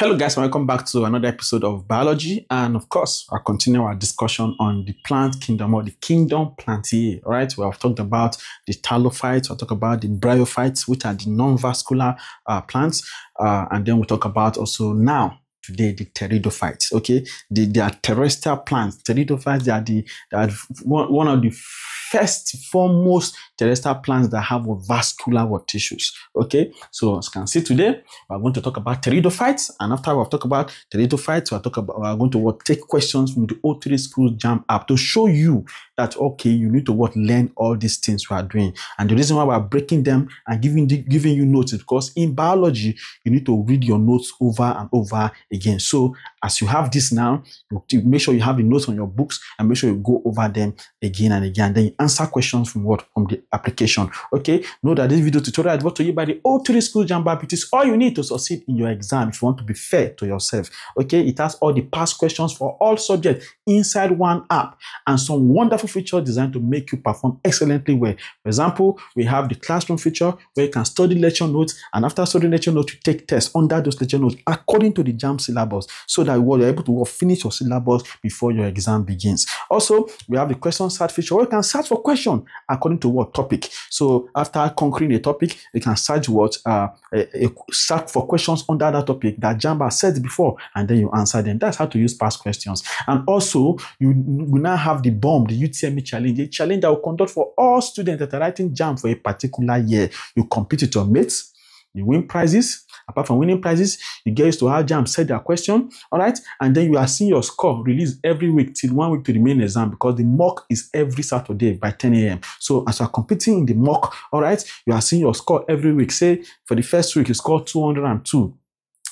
Hello, guys, welcome back to another episode of biology. And of course, I'll continue our discussion on the plant kingdom or the kingdom plantae. right? we have talked about the thallophytes, we'll talk about the bryophytes, which are the non vascular uh, plants. Uh, and then we'll talk about also now today the pteridophytes okay? They, they are terrestrial plants pteridophytes they are the they are one, of the first foremost terrestrial plants that have vascular tissues okay? So as you can see today we're going to talk about pteridophytes and after we've talked about pteridophytes we're talk about we're going to what take questions from the o3 school JAMB app to show you that okay you need to what learn all these things we are doing. And the reason why we're breaking them and giving the, giving you notes is because in biology you need to read your notes over and over again so as you have this now make sure you have the notes on your books and make sure you go over them again and again then you answer questions from what? From the application. Okay? Know that this video tutorial is brought to you by the o3 school JAMB app it is all you need to succeed in your exam if you want to be fair to yourself. Okay? It has all the past questions for all subjects inside one app and some wonderful features designed to make you perform excellently well. For example we have the classroom feature where you can study lecture notes and after studying lecture notes you take tests under those lecture notes according to the JAMB syllabus so that you are able to finish your syllabus before your exam begins. Also we have the question search feature where you can search for question according to what topic. So after conquering a topic you can search what uh, a, a search for questions under that topic that JAMB has said before and then you answer them. That's how to use past questions. And also you will now have the bomb the UTME challenge a challenge that will conduct for all students that are writing JAMB for a particular year. You compete with your mates you win prizes apart from winning prizes, you get used to how JAMB set their question, all right? And then you are seeing your score released every week till one week to the main exam because the mock is every Saturday by 10 a.m. So as you are competing in the mock, all right, you are seeing your score every week. Say for the first week, you score 202.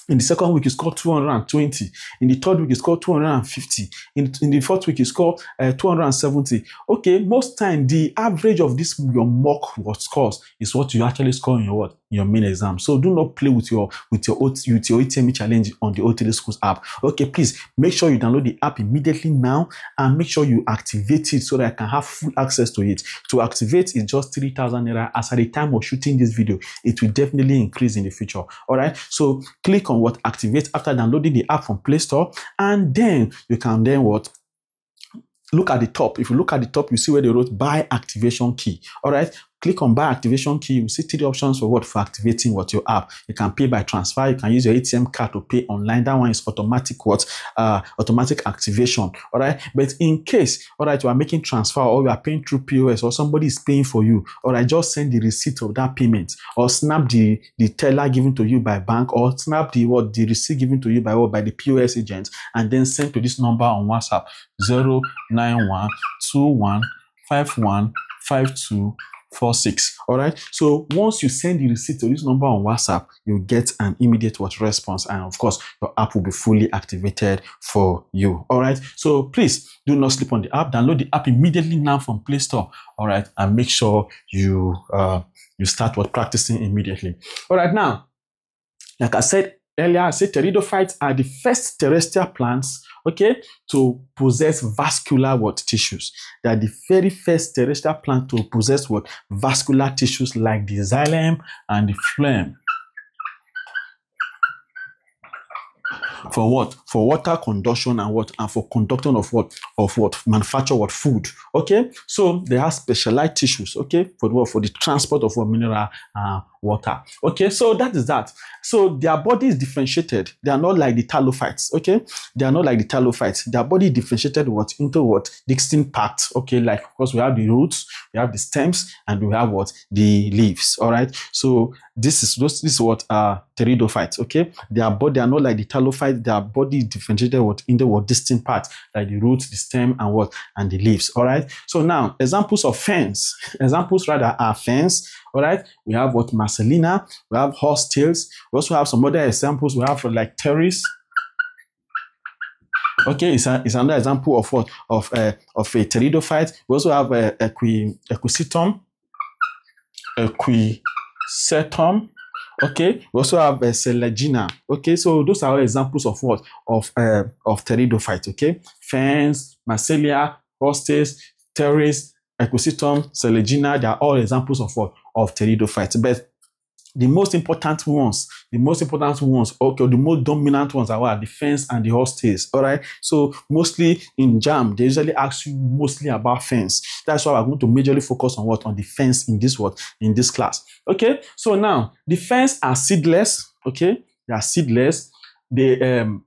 In the second week, you score 220. In the third week, you score 250. In, in the fourth week, you score uh, 270. Okay, most time, the average of this your mock what scores is what you actually score in your what? Your main exam. So do not play with your with your with your challenge on the O3 Schools app. Okay, please make sure you download the app immediately now and make sure you activate it so that I can have full access to it. To activate is just 3,000 naira. As at the time of shooting this video, it will definitely increase in the future. All right. So click on what activate after downloading the app from Play Store, and then you can then what look at the top. If you look at the top, you see where they wrote buy activation key. All right. Click on buy activation key. You see three options for what for activating what your app. You can pay by transfer. You can use your ATM card to pay online. That one is automatic what uh automatic activation. All right. But in case all right you are making transfer or you are paying through POS or somebody is paying for you, all right, just send the receipt of that payment or snap the the teller given to you by bank or snap the what the receipt given to you by what by the POS agent and then send to this number on WhatsApp 091 21 51 52 four six. All right? So once you send the receipt to this number on whatsapp you get an immediate what response. And of course your app will be fully activated for you. All right? So please do not sleep on the app. Download the app immediately now from play store. All right? And make sure you uh you start what practicing immediately. All right? Now like i said earlier i said pteridophytes are the first terrestrial plants okay, to possess vascular what tissues. They are the very first terrestrial plant to possess what vascular tissues like the xylem and the phloem. For what? For water conduction and what? And for conducting of what? Of what? Manufacture what? Food. Okay? So they have specialized tissues okay? For what for the transport of what? Mineral uh, water. Okay? So that is that. So their body is differentiated. They are not like the thallophytes okay? They are not like the thallophytes their body differentiated what? Into what? Distinct parts okay? Like of course we have the roots we have the stems and we have what? The leaves all right so this is this is what uh pteridophytes okay? Their body are not like the thallophytes their body is differentiated what in the what distinct parts like the roots the stem and what? And the leaves all right? So now examples of ferns examples rather are ferns all right? We have what? Marcellina we have horsetails we also have some other examples we have like pteris. Okay, it's, a, it's another example of what? Of uh, of a pteridophyte. We also have uh, equi, equisetum, equisetum. Okay, we also have uh, Selegina. Okay, so those are examples of what of uh, of pteridophyte. Okay, ferns, Marcellia, hostes, pteris, equisetum, Selegina. They are all examples of what of pteridophyte. But the most important ones, the most important ones, okay, the most dominant ones are what? The fence and the hostels. All right. So mostly in JAMB, they usually ask you mostly about fence. That's why we're going to majorly focus on what? On the fence in this what? In this class. Okay. So now the fence are seedless. Okay. They are seedless. They um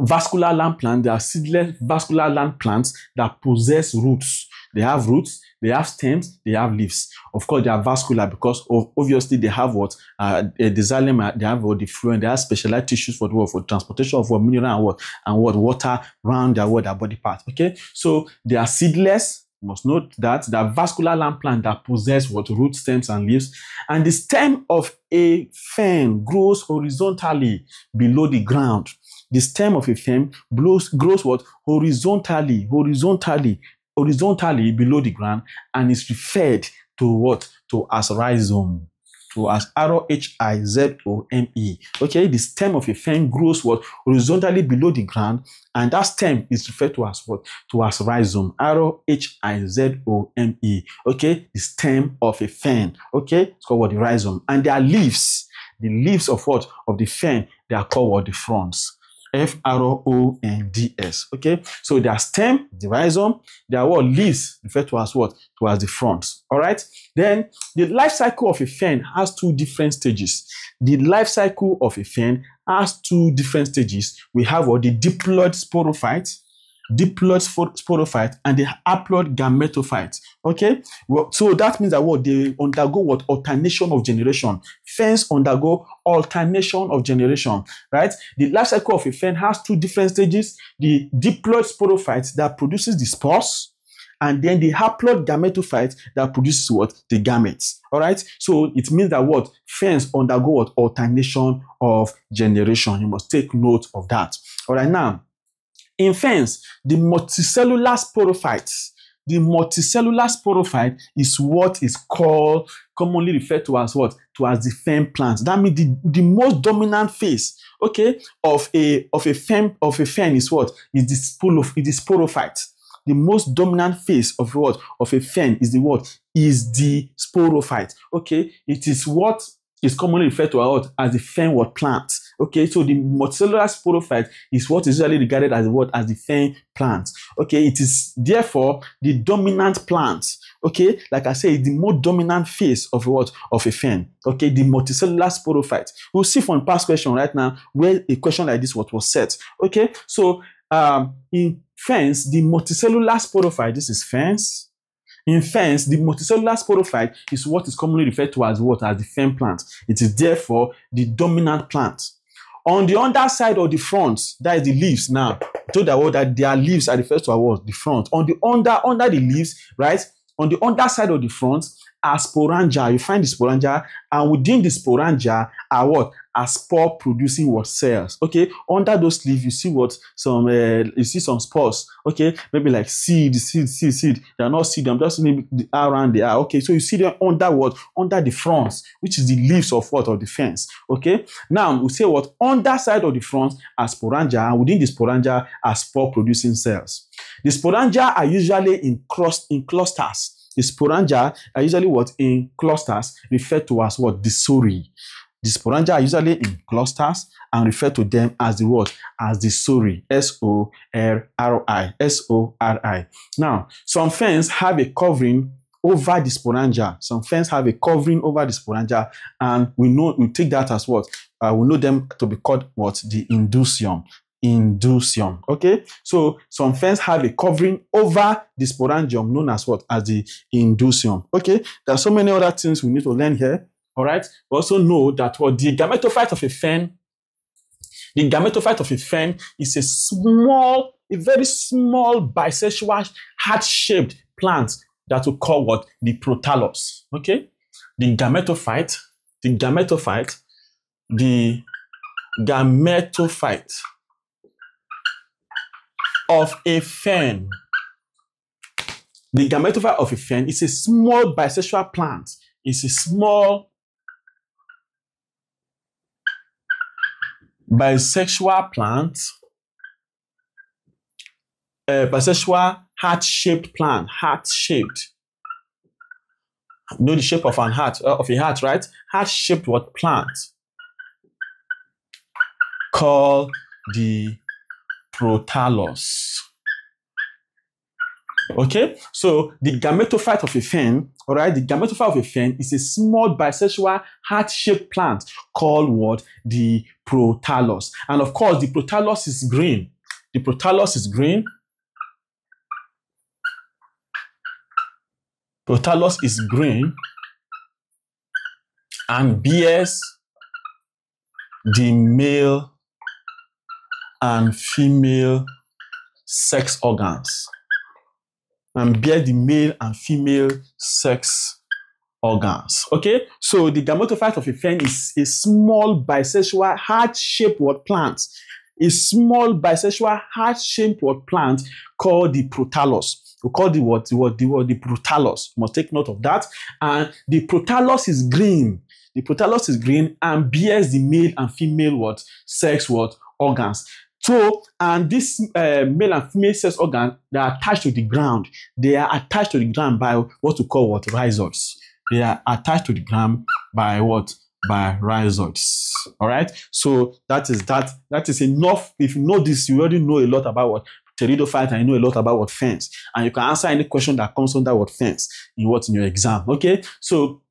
vascular land plant, they are seedless vascular land plants that possess roots. They have roots, they have stems, they have leaves. Of course, they are vascular because of, obviously they have what? Uh, the xylem, they have what? The phloem, they have specialized tissues for the for transportation of what? Mineral and what? And what? Water around their what? Their body part. Okay, so they are seedless. Must note that the vascular land plant that possess what? Root stems and leaves, and the stem of a fern grows horizontally below the ground. The stem of a fern blows, grows what? Horizontally, horizontally horizontally below the ground and is referred to what? To as rhizome. To as R-H-I-Z-O-M-E. Okay, the stem of a fern grows what? Horizontally below the ground and that stem is referred to as what? To as rhizome. R-H-I-Z-O-M-E. Okay, the stem of a fern. Okay, it's called what? The rhizome. And their leaves, the leaves of what? Of the fern, they are called what? The fronds. F R O N D S. Okay, so their stem, the rhizome, their what leaves referred to as what? To as the fronds. All right. Then the life cycle of a fern has two different stages. The life cycle of a fern has two different stages. We have what the diploid sporophyte diploid sporophyte and the haploid gametophyte. Okay, well, so that means that what they undergo what alternation of generation. Ferns undergo alternation of generation, right? The life cycle of a fern has two different stages: the diploid sporophyte that produces the spores, and then the haploid gametophyte that produces what the gametes. All right, so it means that what ferns undergo what alternation of generation. You must take note of that. All right, now in ferns, the multicellular sporophytes, the multicellular sporophyte is what is called, commonly referred to as what? To as the fern plant. That means the, the most dominant phase, okay, of a of a fern of a fern is what? Is the sporo, is the sporophyte. The most dominant phase of what? Of a fern is the what? Is the sporophyte. Okay, it is what is commonly referred to as the fernwort plant. Okay, so the multicellular sporophyte is what is usually regarded as what as the fern plant. Okay, it is therefore the dominant plant. Okay, like I say, the more dominant phase of what of a fern. Okay, the multicellular sporophyte. We'll see from past question right now where a question like this what was set. Okay, so um, in ferns, the multicellular sporophyte. This is ferns in ferns, the multicellular sporophyte is what is commonly referred to as what? As the fern plant. It is therefore the dominant plant. On the underside of the front, that is the leaves now. Told that, that their leaves are referred to as what? The front. On the under, under the leaves, right? On the underside of the front are sporangia. You find the sporangia, and within the sporangia are what? are spore producing what cells okay? Under those leaves you see what some uh, you see some spores okay? Maybe like seed seed seed seed. They are not seed i'm just maybe the around the eye okay? So you see them under what? Under the fronds which is the leaves of what? Of the fence okay? Now we say what? Under side of the front are sporangia and within the sporangia are spore producing cells. The sporangia are usually in cross in clusters the sporangia are usually what in clusters referred to as what the sori the sporangia are usually in clusters and refer to them as the what? As the sori. S-O-R-R-I. S-O-R-I. Now, some ferns have a covering over the sporangia. Some ferns have a covering over the sporangia, and we know we take that as what? Uh, we know them to be called what? The indusium. Indusium. Okay, so some ferns have a covering over the sporangium known as what? As the indusium. Okay, there are so many other things we need to learn here. All right. We also know that what the gametophyte of a fern, the gametophyte of a fern is a small, a very small bisexual heart-shaped plant that we call what the prothallus. Okay. The gametophyte, the gametophyte, the gametophyte of a fern. The gametophyte of a fern is a small bisexual plant. It's a small bisexual plant, a bisexual heart-shaped plant, heart-shaped, know the shape of an heart, uh, of a heart, right? Heart-shaped what plant? Called the prothallus. Okay, so the gametophyte of a fern, all right, the gametophyte of a fern is a small bisexual heart-shaped plant called what? The prothallus. And of course, the prothallus is green. The prothallus is green. Prothallus is green and bears the male and female sex organs and bear the male and female sex organs. Okay, so the gametophyte of a fern is a small bisexual heart-shaped what plant. A small bisexual heart-shaped what plant called the prothallus. We call the what the what the what the prothallus. You must take note of that. And the prothallus is green. The prothallus is green and bears the male and female what sex what organs. So, and this uh, male and female sex organ, they are attached to the ground. They are attached to the ground by what we call what rhizoids. They are attached to the ground by what by rhizoids. All right. So that is that. That is enough. If you know this, you already know a lot about what pteridophyte and you know a lot about what ferns. And you can answer any question that comes under what ferns in what in your exam. Okay. So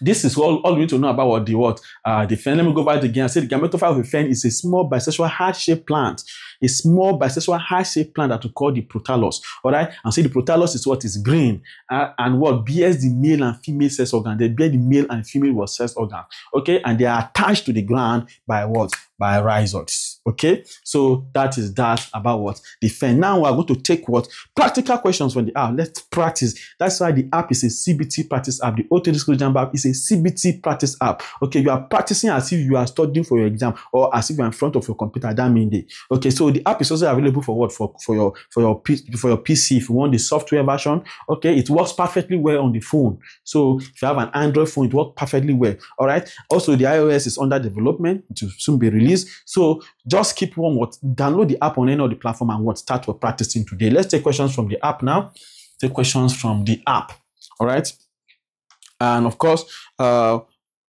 this is all, all we need to know about what the what uh, the fern. Let me go back again. I said the gametophyte of a fern is a small bisexual heart-shaped plant, a small bisexual heart-shaped plant that we call the prothallus. All right, and see the prothallus is what is green uh, and what bears the male and female sex organ. They bear the male and female sex organ. Okay, and they are attached to the ground by what by rhizoids. Okay, so that is that about what the fen. Now we are going to take what practical questions from the app. Let's practice. That's why the app is a CBT practice app. The Auto Disclosure app is a CBT practice app. Okay, you are practicing as if you are studying for your exam or as if you are in front of your computer that main day. Okay, so the app is also available for what for for your for your for your PC if you want the software version. Okay, it works perfectly well on the phone. So if you have an Android phone, it works perfectly well. All right. Also, the iOS is under development. It will soon be released. So just keep on what download the app on any of the platform and what start what practicing today. Let's take questions from the app now. Take questions from the app. All right. And of course, uh,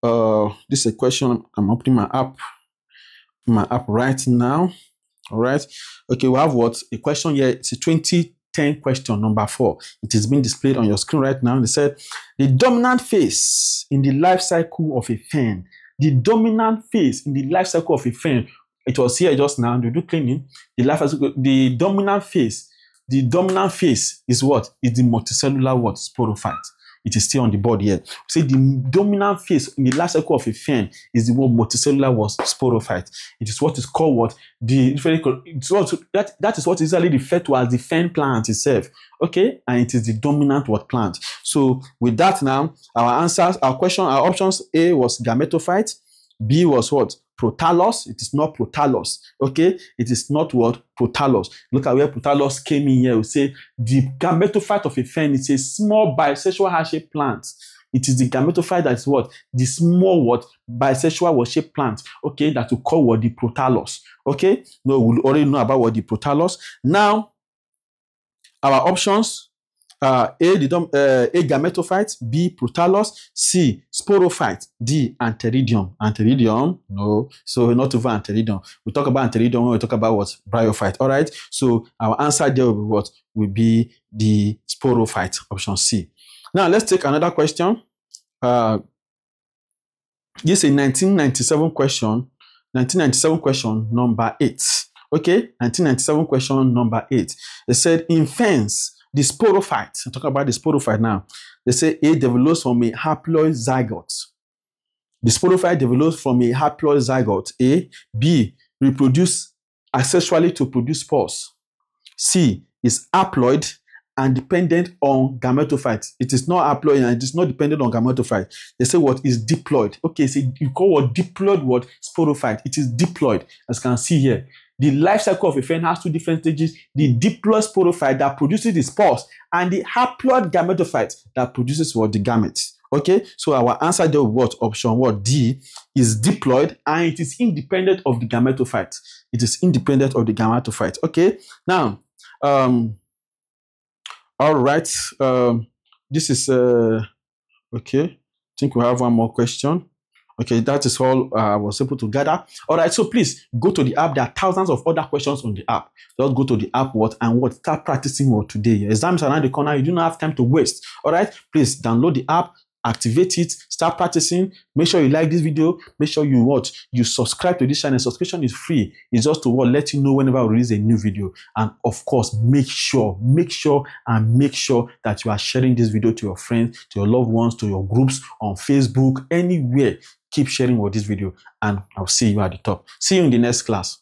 uh, this is a question. I'm opening my app, my app right now. All right. Okay, we have what a question here. It's a 2010 question number four. It is being displayed on your screen right now. They said the dominant phase in the life cycle of a fern the dominant phase in the life cycle of a fern, it was here just now, they do cleaning, the life cycle, the dominant phase, the dominant phase is what? Is the multicellular what? Sporophyte. It is still on the board here. See, the dominant phase in the life cycle of a fern is the word multicellular was sporophyte. It is what is called what the it's what, that, that is what is usually referred to as the fern plant itself. Okay, and it is the dominant what plant. So with that now, our answers, our question, our options A was gametophyte, B was what? Prothallus. It is not prothallus. Okay, it is not what prothallus. Look at where prothallus came in here. We say the gametophyte of a fern is a small bisexual heart-shaped plant. It is the gametophyte that is what the small what bisexual shaped plant. Okay, that we call what the prothallus. Okay, no, we already know about what the prothallus. Now, our options uh, A, the uh, A gametophyte, B prothallus, C sporophyte, D Anteridium. Antheridium, no, so not over antheridium. We talk about antheridium when we talk about what bryophyte. All right, so our answer there will be what will be the sporophyte, option C. Now let's take another question. Uh, this is a 1997 question. 1997 question number eight. Okay, 1997 question number eight. It said in ferns the sporophyte, I'm talking about the sporophyte now. They say A develops from a haploid zygote. The sporophyte develops from a haploid zygote. A. B. Reproduce asexually to produce spores. C. Is haploid and dependent on gametophyte. It is not haploid and it is not dependent on gametophyte. They say what is diploid. Okay, so you call what diploid what sporophyte. It is diploid, as you can see here. The life cycle of a fern has two different stages. The diploid sporophyte that produces the spores and the haploid gametophyte that produces what the gametes. Okay, so our answer there what option what D is diploid and it is independent of the gametophyte. It is independent of the gametophyte. Okay, now um all right um this is uh Okay. I think we have one more question. Okay, that is all uh, I was able to gather. All right, so please go to the app. There are thousands of other questions on the app. Just go to the app, what and what. Start practicing what today. Your exams around the corner. You do not have time to waste. All right, please download the app, activate it, start practicing. Make sure you like this video. Make sure you watch. You subscribe to this channel. Subscription is free. It's just to what let you know whenever we release a new video. And of course, make sure, make sure, and make sure that you are sharing this video to your friends, to your loved ones, to your groups on Facebook, anywhere keep sharing with this video and I'll see you at the top. See you in the next class.